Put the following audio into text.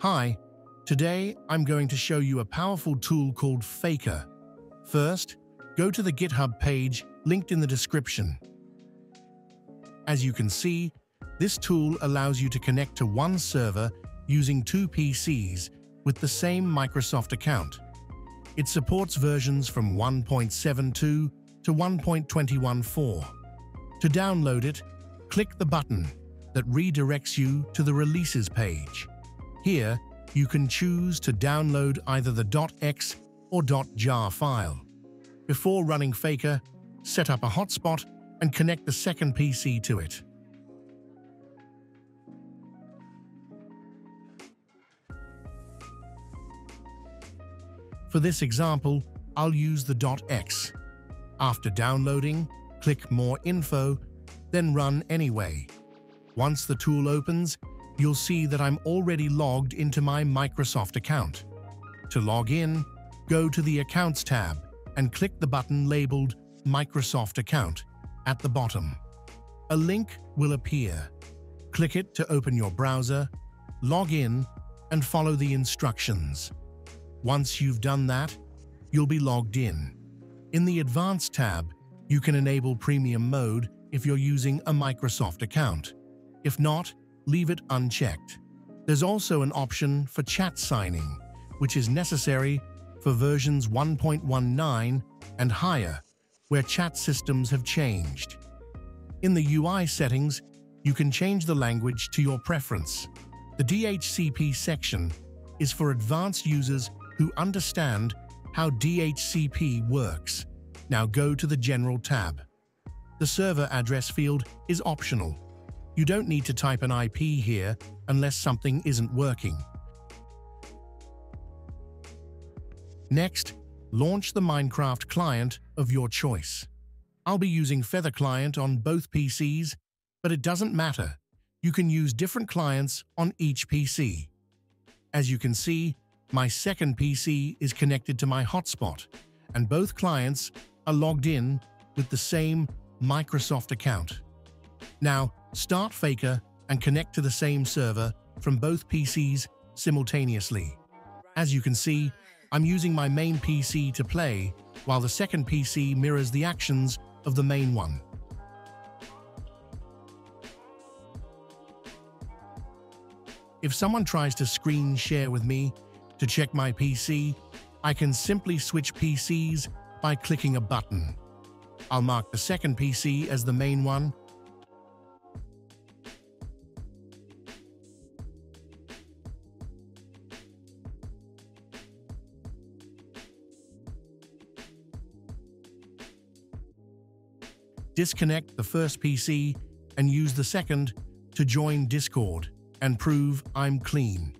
Hi, today I'm going to show you a powerful tool called Faker. First, go to the GitHub page linked in the description. As you can see, this tool allows you to connect to one server using two PCs with the same Microsoft account. It supports versions from 1.72 to 1.214. To download it, click the button that redirects you to the Releases page. Here, you can choose to download either the .exe or .jar file. Before running Faker, set up a hotspot and connect the second PC to it. For this example, I'll use the .exe. After downloading, click More Info, then Run Anyway. Once the tool opens, you'll see that I'm already logged into my Microsoft account. To log in, go to the Accounts tab and click the button labeled Microsoft Account at the bottom. A link will appear. Click it to open your browser, log in, and follow the instructions. Once you've done that, you'll be logged in. In the Advanced tab, you can enable Premium mode if you're using a Microsoft account. If not, leave it unchecked. There's also an option for chat signing, which is necessary for versions 1.19 and higher, where chat systems have changed. In the UI settings, you can change the language to your preference. The DHCP section is for advanced users who understand how DHCP works. Now go to the General tab. The server address field is optional. You don't need to type an IP here unless something isn't working. Next, launch the Minecraft client of your choice. I'll be using Feather Client on both PCs, but it doesn't matter. You can use different clients on each PC. As you can see, my second PC is connected to my hotspot, and both clients are logged in with the same Microsoft account. Now, start Faker and connect to the same server from both PCs simultaneously. As you can see, I'm using my main PC to play, while the second PC mirrors the actions of the main one. If someone tries to screen share with me, to check my PC, I can simply switch PCs by clicking a button. I'll mark the second PC as the main one. Disconnect the first PC and use the second to join Discord and prove I'm clean.